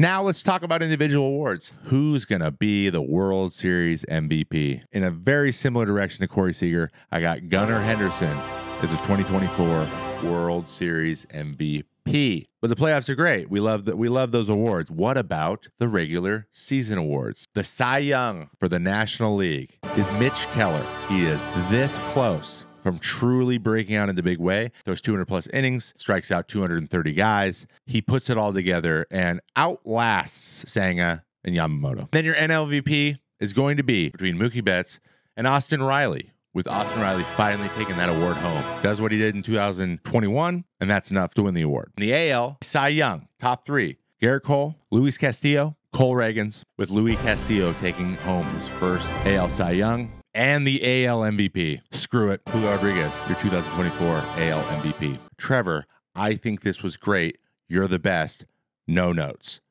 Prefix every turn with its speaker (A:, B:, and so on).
A: Now let's talk about individual awards. Who's going to be the World Series MVP? In a very similar direction to Corey Seager, I got Gunnar Henderson as a 2024 World Series MVP. But the playoffs are great. We love that. We love those awards. What about the regular season awards? The Cy Young for the National League is Mitch Keller. He is this close from truly breaking out in the big way. Those 200 plus innings, strikes out 230 guys. He puts it all together and outlasts Senga and Yamamoto. Then your NLVP is going to be between Mookie Betts and Austin Riley. With Austin Riley finally taking that award home. Does what he did in 2021, and that's enough to win the award. In the AL, Cy Young, top three. Gerrit Cole, Luis Castillo, Cole Ragans, with Luis Castillo taking home his first AL Cy Young and the AL MVP. Screw it. Julio Rodriguez, your 2024 AL MVP. Trevor, I think this was great. You're the best. No notes.